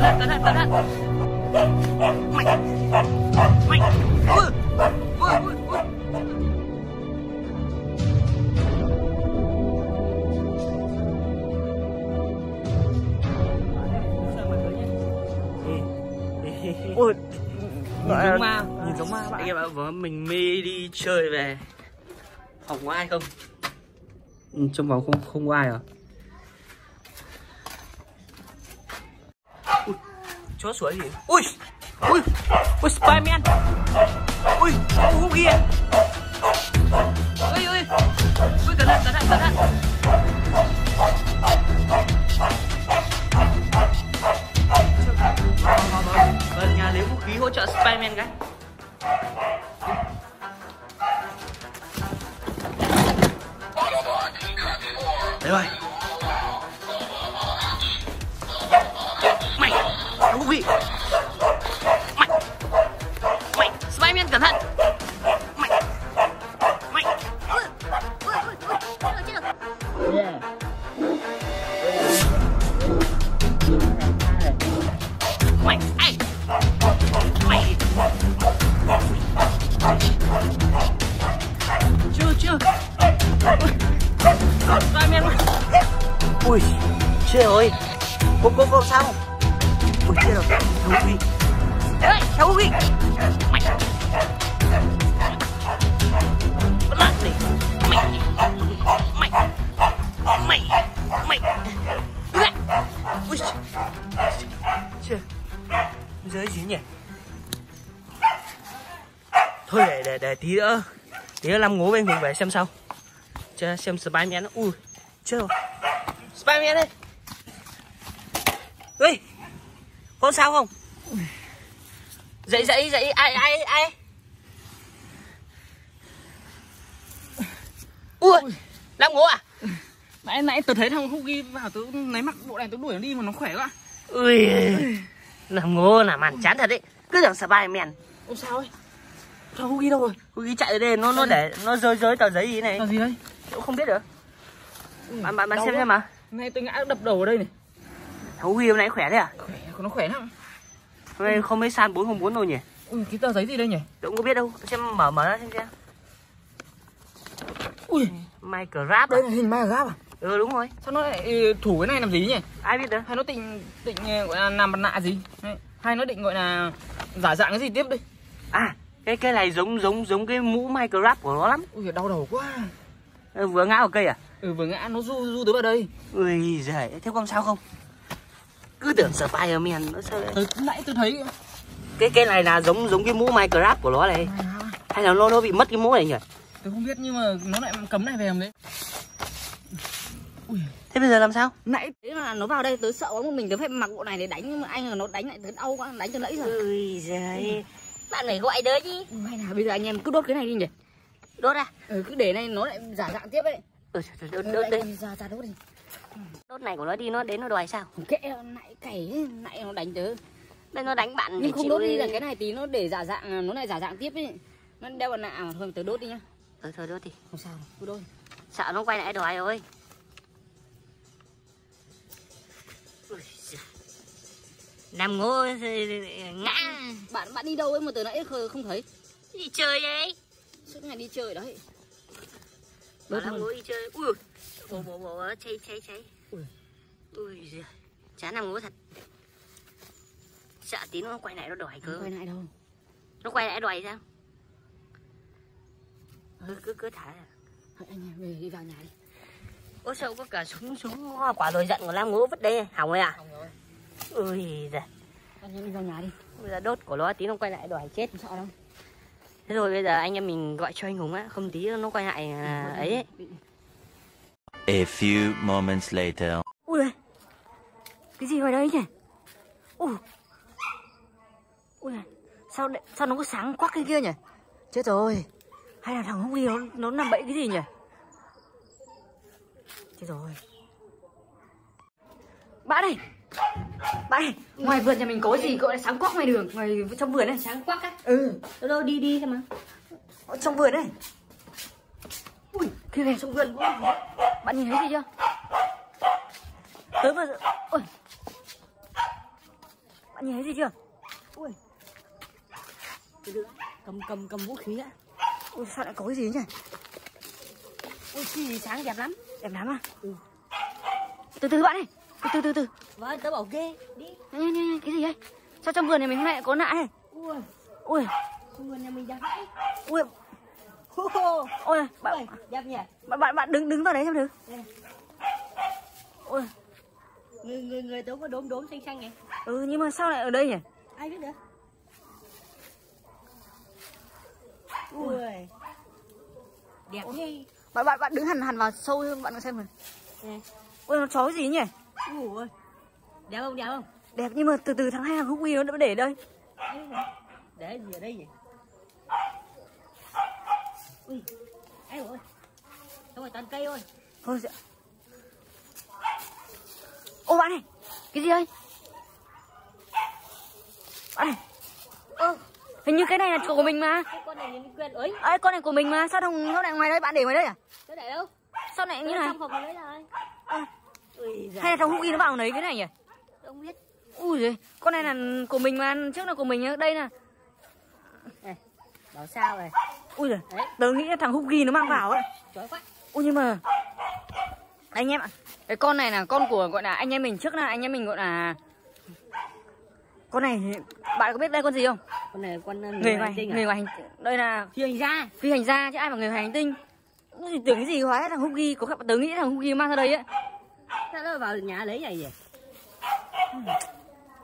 cẩn thận cẩn thận cẩn thận mày mày vừa vừa vừa Ôi, nhìn giống ma nhìn giống ma bạn. anh em bảo vừa mình mê đi chơi về phòng có ai không trong phòng không không có ai à chó sủa gì? Ui ui ui, spiderman. Ui ui kia ui ui ui, cẩn thận cẩn thận cẩn thận. Vâng nhà lấy vũ khí hỗ trợ spiderman cái. Vị. Mày Mày Spiderman cẩn thận. Mày Mày Ui, ui, ui, ui, chết rồi, chết rồi. Mày Mày Chưa. Chưa Spiderman Ui Trời ơi Cô cô cô sao? Ui chết rồi Thú vị Ê Thú vị Mày Lát đi Mày Mày Mày Mày Ui Chưa Dưới gì nhỉ Thôi để để để tí nữa Tí nữa làm ngố bên mình về xem sao Chờ xem Spiderman nó Ui Chết rồi Spiderman đây Ui con sao không? Dậy dậy dậy. Ai ai ai? Ui Làm ngố à? Nãy nãy tớ thấy thằng Hugi vào tớ lấy mặc bộ này tớ đuổi nó đi mà nó khỏe quá. Ui Làm ngố làm ăn chán thật đấy Cứ tưởng Spiderman Ôi sao ấy? Thằng Hugi đâu rồi? Ui chạy tới đây nó nó để nó rơi rơi tờ giấy gì này. Là gì đây? Cũng không biết được. Bạn bạn bạn xem xem mà Nay tôi ngã đập đầu ở đây này. Thấu Huy hôm nay khỏe thế à Khỏe, nó khỏe lắm. Hôm nay không mấy san 404 đâu nhỉ Ui, cái tờ giấy gì đây nhỉ? Tôi không biết đâu Xem mở mở ra xem xem Ui, Minecraft à? đây là hình Minecraft à? Ừ đúng rồi Sao nó lại ừ, thủ cái này làm gì nhỉ? Ai biết được Hay nó định định ờ, gọi là làm mặt nạ gì? Hay- nó định gọi là giả dạng cái gì tiếp đây? À cái cái này giống giống giống cái mũ Minecraft của nó lắm Ui, đau đầu quá. ừ, Vừa ngã vào cây à Ừ, vừa ngã nó du du tới vào đây. Ui giời thế không sao không Cứ tưởng Spiderman nó sao Tôi nãy tôi thấy Cái cái này là giống giống cái mũ Minecraft của nó này. Hay là nó nó bị mất cái mũ này nhỉ? Tôi không biết nhưng mà nó lại cấm này về làm đấy. Ui, Thế bây giờ làm sao? Nãy Thế mà nó vào đây tớ sợ quá một mình tớ phải mặc bộ này để đánh nhưng mà anh là nó đánh lại tớ đau quá đánh từ nãy giờ Ui giời. Bạn phải gọi tớ chứ hay là bây giờ anh em cứ đốt cái này đi nhỉ? Đốt à? Ừ, cứ để này nó lại giả dạng tiếp ấy. Ừ, đốt, đốt, Ừ, đốt, em ra ra đốt đi. đốt này của nó đi nó đến nó đòi sao? Kệ nãy cày nãy nó đánh tớ. Đây nó đánh bạn nhưng không đốt đi là cái này tí nó để giả dạng nó lại giả dạng tiếp ấy. Nó đeo mặt nạ mà thôi tớ đốt đi nhá. Ừ, thôi đốt đi. Không sao cứ đốt. Sợ nó quay lại đòi rồi. Nằm ngô ngã. Bạn bạn đi đâu ấy mà từ nãy không thấy? Đi chơi đấy. Suốt ngày đi chơi đấy. Đốt thôi. ngô đi chơi. Ui bố bố bố cháy cháy cháy. Ui. ui giời. chán nằm ngô thật. Sợ tí nó quay lại nó đòi cơ quay lại đâu? Nó quay lại đòi sao? Cứ cứ cứ thả. Thôi, anh em về đi vào nhà đi. Ôi sao có cả súng súng hoa quả rồi giận của Lam Ngũ vứt đây hỏng rồi à? Xong rồi. Ui giời. Anh em đi vào nhà đi. Bây giờ đốt của nó tí nó quay lại đòi chết. Không sợ đâu. Thế rồi bây giờ anh em mình gọi cho anh Hùng á không tí nó quay lại à, ấy, ấy. A few moments later. ui cái gì ngoài đây nhỉ? Ui. Ui sao đ- sao nó có sáng quắc cái kia nhỉ? Chết rồi. Hay là thằng Hùng nó nó nằm bậy cái gì nhỉ? Chết rồi. Bạn này. Bạn này. Ngoài vườn nhà mình có gì gọi là sáng quắc ngoài đường ngoài trong vườn này sáng quắc á? Ừ. Đâu đâu đi đi xem mà ở trong vườn này kia này trong vườn bạn nhìn thấy gì chưa? Tới vừa ôi. Bạn nhìn thấy gì chưa? Ui từ từ cầm cầm cầm vũ khí á. Ui sao lại có cái gì nhỉ? Ui chi sáng đẹp lắm. Đẹp lắm à? Ừ. từ từ bạn ơi. Từ từ từ từ. Vâng tớ bảo ghê. Đi. Nhanh nhanh nhanh cái gì đấy sao trong vườn này mình hôm nay lại có nạ này ui. Ui. Vườn nhà mình đẹp đấy ui. Ôi bạn bạn bạn, bạn đứng đứng vào đấy xem Đây. ui người người người tớ có đốm đốm xanh xanh này ừ nhưng mà sao lại ở đây nhỉ? Ai biết được ui đẹp thế bạn bạn bạn đứng hẳn hẳn vào sâu hơn bạn xem Nè. ui nó chó gì nhỉ? Ui đẹp không? Đẹp không? Đẹp nhưng mà từ từ tháng hai hàng húc nó đã để đây. Được? để gì ở đây nhỉ ui ai ơi xong rồi toàn cây thôi. Dạ. ô bạn này cái gì đây? Bạn này. Ơ. Hình như cái này là của mình mà. Cái con này ấy. Ấy con này của mình mà sao đồng sao lại ngoài đây bạn để ngoài đây à? Nó để đâu? Sao lại như Nó này? trong phòng đấy rồi À. ui giời hay là thằng húc nó vào lấy cái này nhỉ? Không biết. Ui giời con này là của mình mà trước là của mình nhá đây là này bảo sao này ui giời tớ nghĩ là thằng húc nó mang vào ấy. Ui nhưng mà anh em ạ. Cái con này là con của gọi là anh em mình trước là anh em mình gọi là con này bạn có biết đây con gì không? Con này con uh, người ngoài hành tinh người à ngoài hành đây là phi hành gia. phi hành gia chứ ai mà người ngoài hành tinh. Tưởng cái gì hóa thằng húc có khả tớ nghĩ thằng húc mang ra đây ấy. Sao nó vào nhà lấy này nhỉ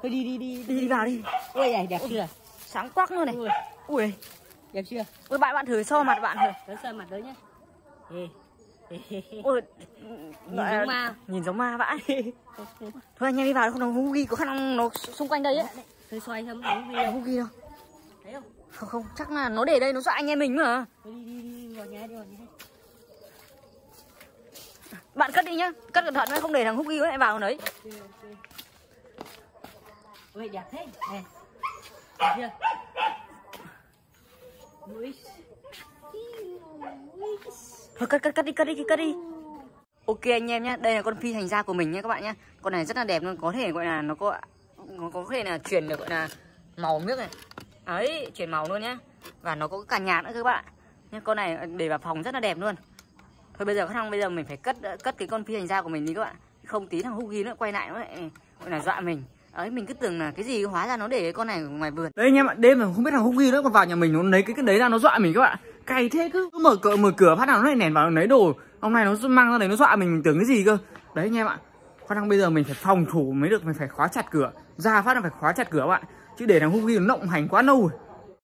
thôi đi đi đi đi, đi vào đi. Ui này đẹp chưa? Sáng quắc luôn này. Ui. Ui đẹp chưa? Ui bạn bạn thử so mặt bạn thử. Soi mặt tớ nhá. Ê. ui nhìn giống ma. Nhìn giống ma vãi. Thôi anh em đi vào không thằng húc có khả năng nó xung quanh đây ấy. Tôi xoay xem đúng thằng video húc đâu? Thấy không? Không không chắc là nó để đây nó dọa anh em mình mà. Thôi đi đi đi vào nhà đi vào nhà. Bạn cất đi nhá. Cất cẩn thận nhá, không để thằng ghi ấy vào đấy. Ui đẹp thế. Nè. Đẹp chưa thôi cất cất cất đi cất đi cất đi. Ok anh em nhé đây là con phi hành gia của mình nhé các bạn nhé con này rất là đẹp luôn, có thể gọi là nó có nó có thể là chuyển được gọi là màu nước này. Đấy, chuyển màu luôn nhé và nó có cả nhạt nữa các bạn. Nhé con này để vào phòng rất là đẹp luôn. Thôi, bây giờ khả bây giờ mình phải cất cất cái con phi hành gia của mình đi các bạn. Không tí thằng Hugi nữa, quay lại nó lại gọi là dọa mình ấy mình cứ tưởng là cái gì hóa ra nó để cái con này ở ngoài vườn Đấy anh em ạ, đêm mà không biết thằng Hugi nữa còn vào nhà mình nó lấy cái cái đấy ra nó dọa mình các bạn. Cày thế cứ cứ mở cửa mở cửa phát nào nó lại nền vào nó lấy đồ. Hôm nay nó mang ra đấy nó dọa mình, mình tưởng cái gì cơ. Đấy anh em ạ. Khả năng bây giờ mình phải phòng thủ mới được, mình phải khóa chặt cửa. Ra phát là phải khóa chặt cửa các bạn. Chứ để thằng Hugi nó lộng hành quá lâu rồi.